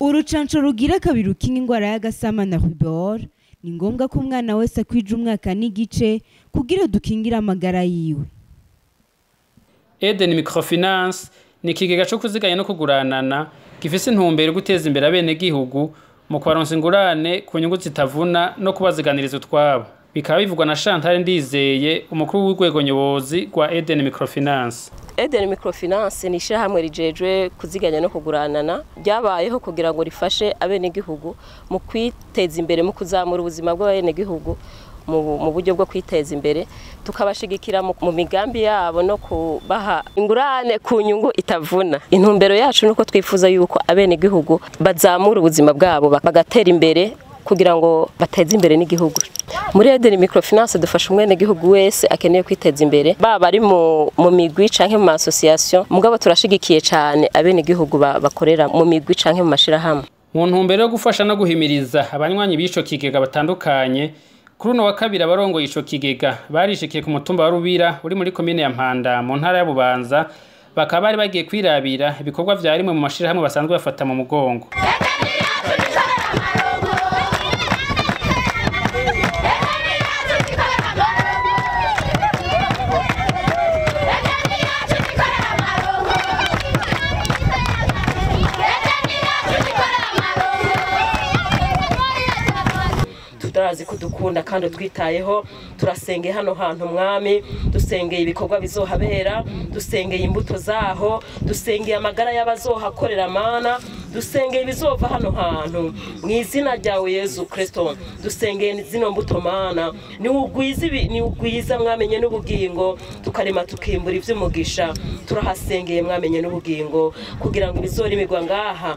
urucanco rugira kabiri ukinga indwara y'agasama na rubora ni ngombwa ko umwana wese akwija umwaka n'igice kugira dukingire amagara yiwe edeni microfinance ni ikigega cyo kuziganya no kuguranana gifise intumbero guteza imbere abenegihugu mu kubaronsa ingurane ku nyungu zitavuna no kubaziganiriza utwabo bikaba bivugwa na chantal ndizeye umukuru w'urwego nyobozi rwa edeni microfinance Eden Microfinance ni ishyirahamwe rijejwe kuziganya no kuguranana ryabayeho kugira ngo rifashe abenegihugu mu kwiteza imbere mu kuzamura ubuzima bw'abenegihugu mu buryo bwo kwiteza imbere tukabashigikira mu migambi yabo no kubaha ingurane ku nyungu itavuna intumbero yacu ni uko twifuza yuko abenegihugu bazamura ubuzima bwabo bagatera imbere kugira ngo bateze imbere n'igihugu muri edeni microfinance dufasha umwenegihugu wese akeneye kwiteza imbere baba ari mu migwi cyangwa mu masosiyasiyo mugabo turashigikiye cyane abenegihugu bakorera mu migwi cyangwa mu mashyirahamwe mu ntumbero yo gufasha no guhimiriza abanywanyi b'icyo kigega batandukanye kuri uno wa kabiri abarongoye icyo kigega barishikiye ku mutumba wa rubira uri muri komine ya mpanda mu ntara ya bubanza bakaba bari bagiye kwirabira ibikorwa bya rimwe mu mashyirahamwe basanzwe bafata mu mugongo urazi ko kandi utwitayeho turasengeye hano hantu umwami dusengeye ibikorwa bizohabera dusengeye imbuto zaho dusengeye amagara y'abazohakorera amana dusengeye ibizova hano hantu mu izina ryawe yesu kirisito dusengeye zino mbuto mana ni ugwiza mwamenye n'ubugingo tukarema tukimbura iby'umugisha turahasengeye mwamenye n'ubugingo kugira ngo ibizoremerwa ngaha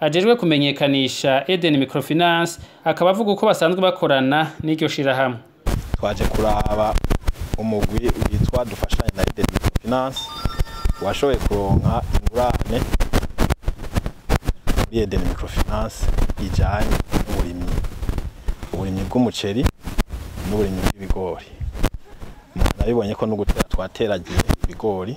ajejwe kumenyekanisha Eden Microfinance akaba avuga uko basanzwe bakorana n'iryo shirahamwe twaje kuraba umugwi witwa dufashanye na Eden Microfinance washoboye kuronka ingurane muri Eden Microfinance ijanye n'uburimyi uburimyi bw'umuceri n'uburimyi bw'ibigori nabibonye ko no twateragiye ibigori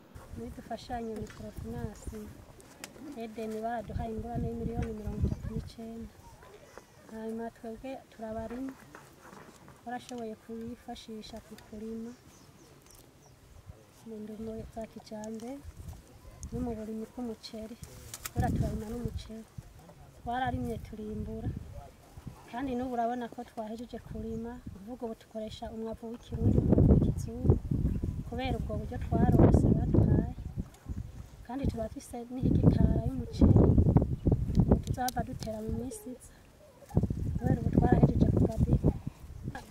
Dufashanye Microfinance edeni baduhaye ingurane y'imiliyoni mirongo itatu n'icyenda hanyuma twebwe turabarima barashoboye kuyifashisha ku kurima mu ndimo za kijyambere no mu burimi bw'umuceri kubera n'umuceri twararimye turimbura kandi n'ubu urabona ko twahejeje kurima uvuga ubu tukoresha umwavu w'ikirundi umwavu w'ikizungu kubera ubwo buryo twarose baduhaye kandi tuba dufite n'igikara y'umuceri tuzaba dutera mu minsi iza kubera ubu twarahejeje kugaburira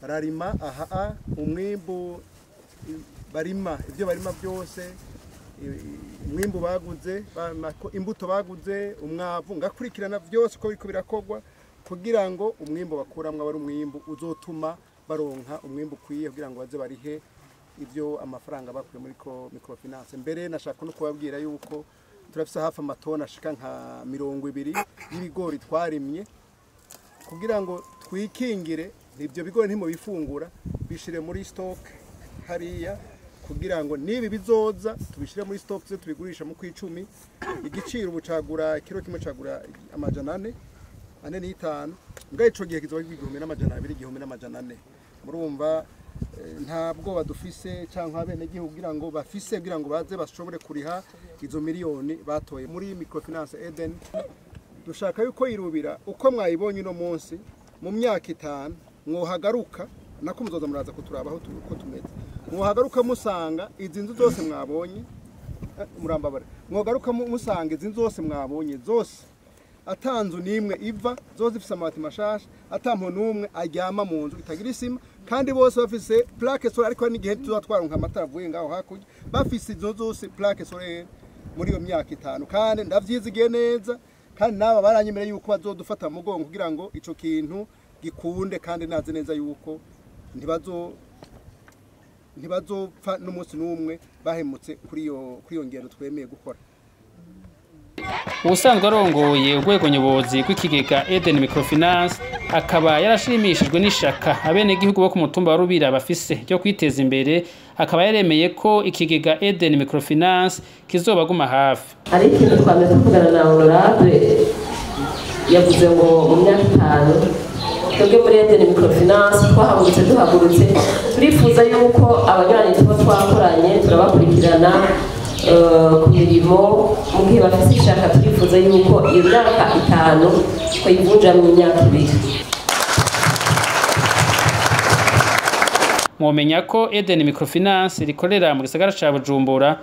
bararima aha umwimbu barima ibyo barima byose umwimbu baguze imbuto baguze umwavu ngakurikirana byose uko biriko birakogwa kugira ngo umwimbu bakuramo aba ari umwimbu uzotuma baronka umwimbu ukwiye kugira ngo baze barihe ibyo amafaranga bakuye muri microfinance mbere nashaka no kubabwira yuko turafise hafi amatoni ashika nka mirongo ibiri y'ibigori twarimye kugira ngo twikingire ibyo bigori bifungura bishyire muri sitoke hariya kugira ngo nibi bizoza tubishyire muri sitoke zo tubigurisha mu kwicumi igiciro ubu cagura ikiro kimwe cagura amajana ane ane n'itanu mbwa ico gihe kizoba igihumbi n'amajana abiri igihumbi n'amajana ane murumva nta bwoba dufise cyangwa abenegihugu kugira ngo bafise kugira ngo baze bashobore kuriha izo miliyoni batoye muri microfinance Eden dushaka yuko yirubira uko mwayibonye uno munsi mu myaka itanu mwohagaruka nako muzoza muraza kuturaba aho uko tumeze mwohagaruka musanga izi nzu zose mwabonye eh, murambabare mwogaruka musanga izi nzu zose mwabonye zose atanzu n'imwe iva zo zifite amabati mashasha atamuntu n'umwe aryama mu nzu itagira isima kandi bose bafise plaque sore ariko n'igihe tuzatwara nk'amatara avuye ngaho hakurya bafise izo zose plaque sore muri iyo myaka itanu kandi ndabyizigiye neza kandi naba baranyemereye yuko bazodufata mu mugongo kugira ngo ico kintu gikunde kandi nazi neza yuko ntibazo ntibazopfa n'umunsi n'umwe bahemutse kuri iyo ngendo twemeye gukora ubusanzwe arongoye urwego nyobozi rw'ikigega Eden Microfinance akaba yarashimishijwe n'ishaka abenegihugu bo ku mutumba wa Rubira bafise ryo kwiteza imbere akaba yaremeye ko ikigega Eden Microfinance kizobaguma hafi hari ikintu twamaze kuvugana na Honorable eh, yavuze ngo mu myaka itanu twebwe muri Eden Microfinance twahagurutse duhagurutse turifuza yuko abanywanyi tuba twakoranye turabakurikirana Eh, ku mirimo mu gihe batasishaka twifuza yuko iyo myaka itanu twayivunja mu myaka ibiri mwomenya ko Eden Microfinance rikorera mu gisagara cya Bujumbura